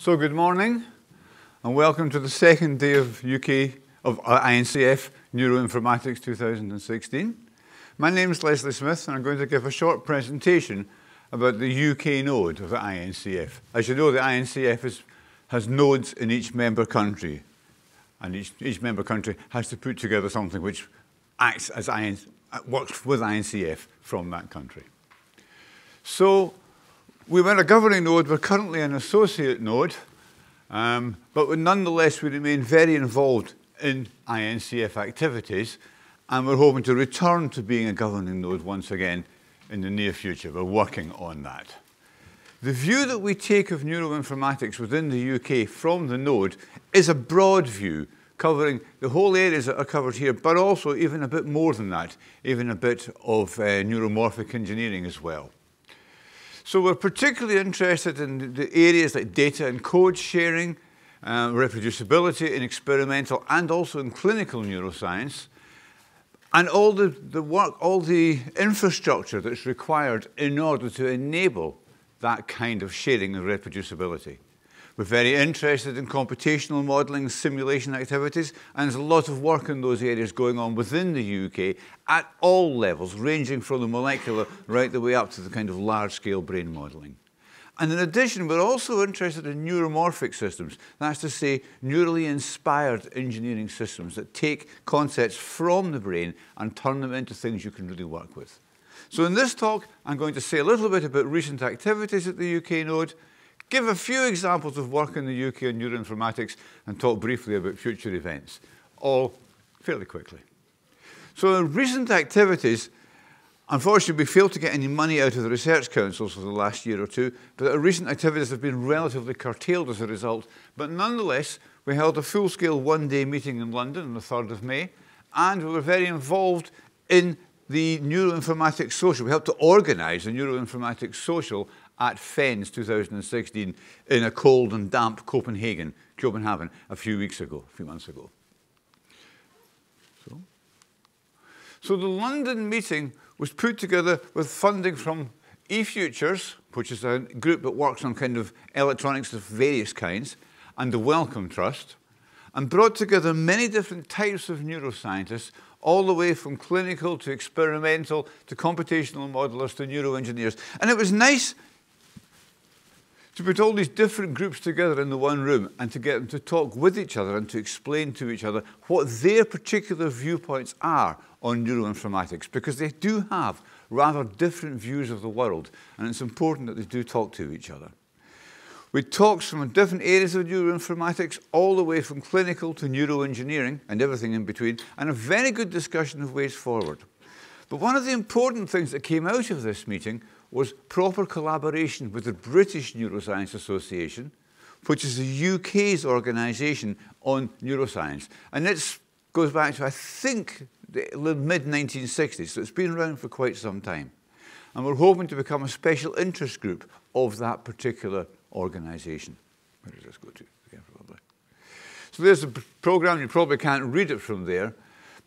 So good morning and welcome to the second day of UK of uh, INCF Neuroinformatics 2016. My name is Leslie Smith and I'm going to give a short presentation about the UK node of the INCF. As you know, the INCF is, has nodes in each member country and each, each member country has to put together something which acts as IN, works with INCF from that country. So we were a governing node, we're currently an associate node, um, but nonetheless we remain very involved in INCF activities and we're hoping to return to being a governing node once again in the near future. We're working on that. The view that we take of neuroinformatics within the UK from the node is a broad view covering the whole areas that are covered here, but also even a bit more than that, even a bit of uh, neuromorphic engineering as well. So we're particularly interested in the areas like data and code sharing, uh, reproducibility in experimental and also in clinical neuroscience, and all the, the work, all the infrastructure that's required in order to enable that kind of sharing and reproducibility. We're very interested in computational modelling, simulation activities, and there's a lot of work in those areas going on within the UK at all levels, ranging from the molecular right the way up to the kind of large-scale brain modelling. And in addition, we're also interested in neuromorphic systems. That's to say, neurally inspired engineering systems that take concepts from the brain and turn them into things you can really work with. So in this talk, I'm going to say a little bit about recent activities at the UK Node, give a few examples of work in the UK on neuroinformatics and talk briefly about future events, all fairly quickly. So in recent activities, unfortunately we failed to get any money out of the research councils for the last year or two, but our recent activities have been relatively curtailed as a result. But nonetheless, we held a full-scale one-day meeting in London on the 3rd of May, and we were very involved in the neuroinformatics social. We helped to organise the neuroinformatics social at FENS 2016 in a cold and damp Copenhagen, Copenhagen, a few weeks ago, a few months ago. So, so the London meeting was put together with funding from eFutures, which is a group that works on kind of electronics of various kinds, and the Wellcome Trust, and brought together many different types of neuroscientists all the way from clinical to experimental to computational modelers to neuroengineers. And it was nice to put all these different groups together in the one room and to get them to talk with each other and to explain to each other what their particular viewpoints are on neuroinformatics because they do have rather different views of the world and it's important that they do talk to each other. We talked from different areas of neuroinformatics, all the way from clinical to neuroengineering and everything in between, and a very good discussion of ways forward. But one of the important things that came out of this meeting was proper collaboration with the British Neuroscience Association, which is the UK's organisation on neuroscience. And this goes back to, I think, the mid-1960s, so it's been around for quite some time. And we're hoping to become a special interest group of that particular organisation. Where does this go to? Again, probably. So there's a program, you probably can't read it from there,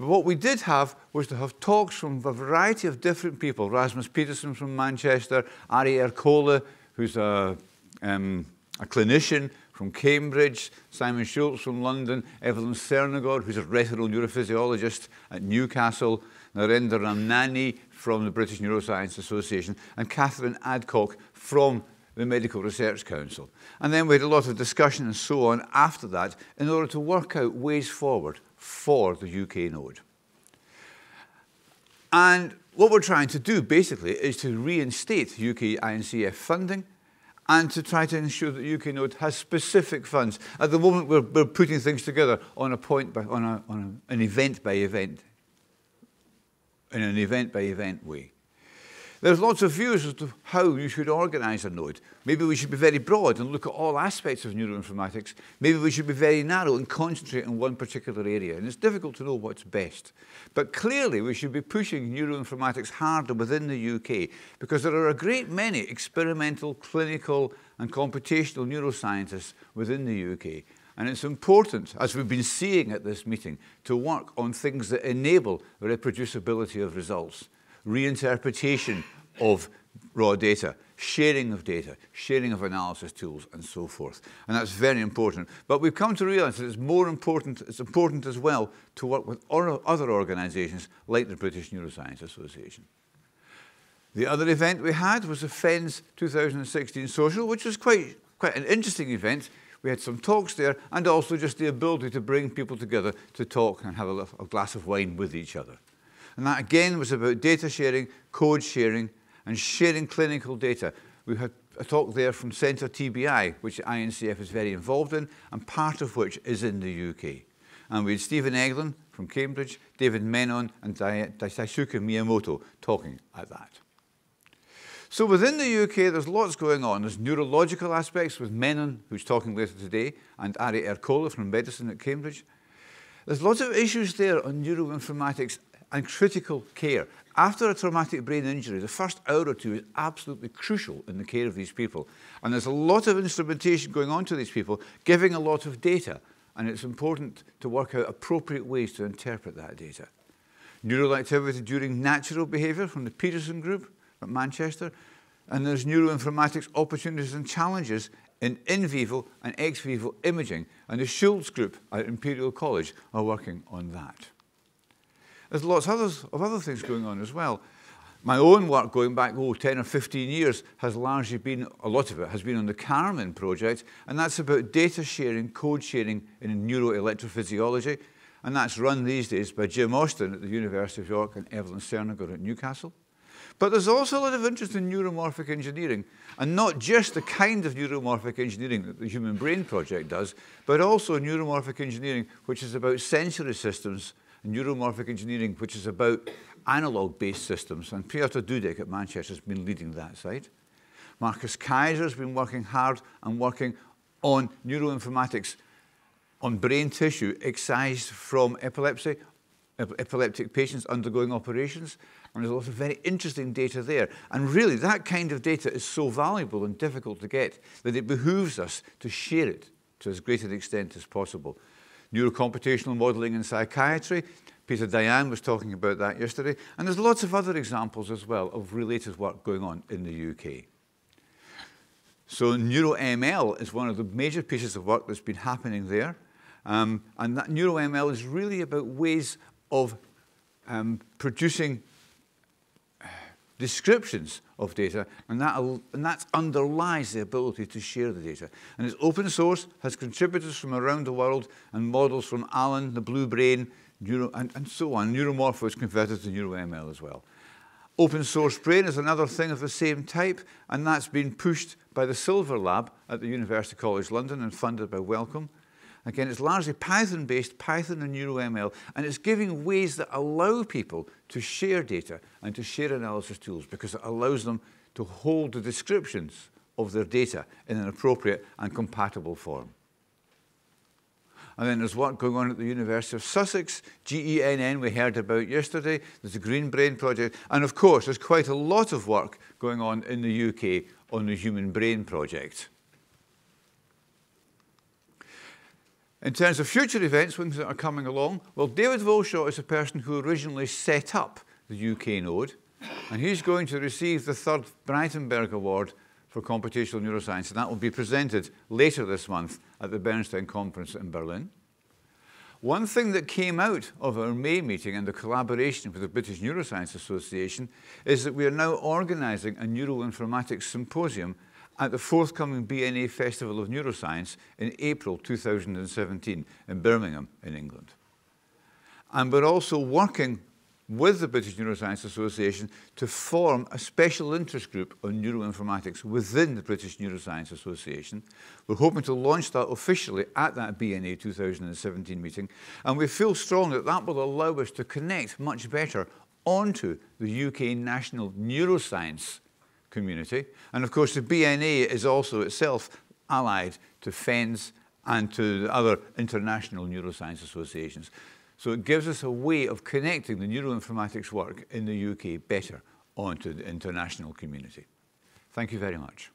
but what we did have was to have talks from a variety of different people. Rasmus Petersen from Manchester, Ari Ercole, who's a, um, a clinician from Cambridge, Simon Schultz from London, Evelyne Sernagor, who's a retinal neurophysiologist at Newcastle, Narendra Ramnani from the British Neuroscience Association, and Catherine Adcock from the Medical Research Council. And then we had a lot of discussion and so on after that in order to work out ways forward for the UK node. And what we're trying to do basically is to reinstate UK INCF funding and to try to ensure that UK node has specific funds. At the moment, we're, we're putting things together on a point by, on, a, on a, an event by event, in an event by event way. There's lots of views as to how you should organize a node. Maybe we should be very broad and look at all aspects of neuroinformatics. Maybe we should be very narrow and concentrate on one particular area. And it's difficult to know what's best. But clearly, we should be pushing neuroinformatics harder within the UK because there are a great many experimental, clinical, and computational neuroscientists within the UK. And it's important, as we've been seeing at this meeting, to work on things that enable reproducibility of results reinterpretation of raw data, sharing of data, sharing of analysis tools, and so forth. And that's very important. But we've come to realize that it's more important, it's important as well to work with other organizations like the British Neuroscience Association. The other event we had was the FENS 2016 Social, which was quite, quite an interesting event. We had some talks there and also just the ability to bring people together to talk and have a, a glass of wine with each other. And that again was about data sharing, code sharing, and sharing clinical data. We had a talk there from Centre TBI, which INCF is very involved in, and part of which is in the UK. And we had Stephen Eglen from Cambridge, David Menon, and Daisuke Miyamoto talking at that. So within the UK, there's lots going on. There's neurological aspects with Menon, who's talking later today, and Ari Ercole from medicine at Cambridge. There's lots of issues there on neuroinformatics and critical care. After a traumatic brain injury, the first hour or two is absolutely crucial in the care of these people. And there's a lot of instrumentation going on to these people, giving a lot of data. And it's important to work out appropriate ways to interpret that data. Neural activity during natural behaviour from the Petersen Group at Manchester. And there's neuroinformatics opportunities and challenges in in vivo and ex vivo imaging. And the Schultz Group at Imperial College are working on that. There's lots of, others, of other things going on as well. My own work going back, oh, 10 or 15 years has largely been, a lot of it has been on the Carmen project, and that's about data sharing, code sharing in neuroelectrophysiology, and that's run these days by Jim Austin at the University of York and Evelyne Sernagor at Newcastle. But there's also a lot of interest in neuromorphic engineering, and not just the kind of neuromorphic engineering that the Human Brain Project does, but also neuromorphic engineering, which is about sensory systems neuromorphic engineering, which is about analog-based systems. And Piotr Dudek at Manchester has been leading that side. Marcus Kaiser has been working hard and working on neuroinformatics on brain tissue excised from epilepsy, epileptic patients undergoing operations. And there's a lot of very interesting data there. And really, that kind of data is so valuable and difficult to get that it behooves us to share it to as great an extent as possible neurocomputational modeling in psychiatry. Peter Dayan was talking about that yesterday. And there's lots of other examples as well of related work going on in the UK. So NeuroML is one of the major pieces of work that's been happening there. Um, and that NeuroML is really about ways of um, producing descriptions of data, and that, and that underlies the ability to share the data. And it's open source, has contributors from around the world, and models from Allen, the Blue Brain, Neuro, and, and so on. Neuromorpho is converted to NeuroML as well. Open source brain is another thing of the same type, and that's been pushed by the Silver Lab at the University College London and funded by Wellcome. Again, it's largely Python-based, Python and NeuroML, and it's giving ways that allow people to share data and to share analysis tools because it allows them to hold the descriptions of their data in an appropriate and compatible form. And then there's work going on at the University of Sussex, GENN we heard about yesterday, there's the Green Brain Project, and of course there's quite a lot of work going on in the UK on the Human Brain Project. In terms of future events, things that are coming along, well, David Willshaw is the person who originally set up the UK node, and he's going to receive the third Braitenberg Award for computational neuroscience, and that will be presented later this month at the Bernstein Conference in Berlin. One thing that came out of our May meeting and the collaboration with the British Neuroscience Association is that we are now organizing a neuroinformatics symposium at the forthcoming BNA Festival of Neuroscience in April 2017 in Birmingham in England. And we're also working with the British Neuroscience Association to form a special interest group on neuroinformatics within the British Neuroscience Association. We're hoping to launch that officially at that BNA 2017 meeting, and we feel strongly that that will allow us to connect much better onto the UK National Neuroscience community. And of course, the BNA is also itself allied to FENS and to other international neuroscience associations. So it gives us a way of connecting the neuroinformatics work in the UK better onto the international community. Thank you very much.